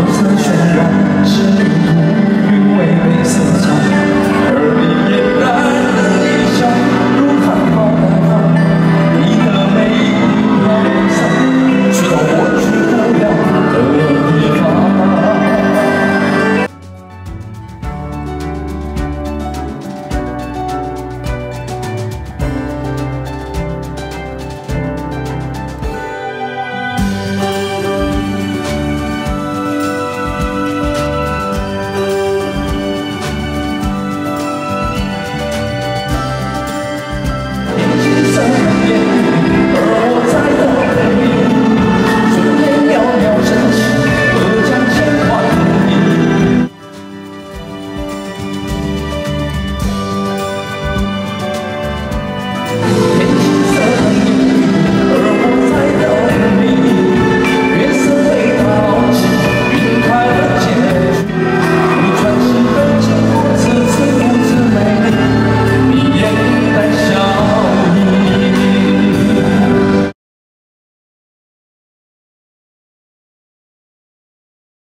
不曾渲染，是你。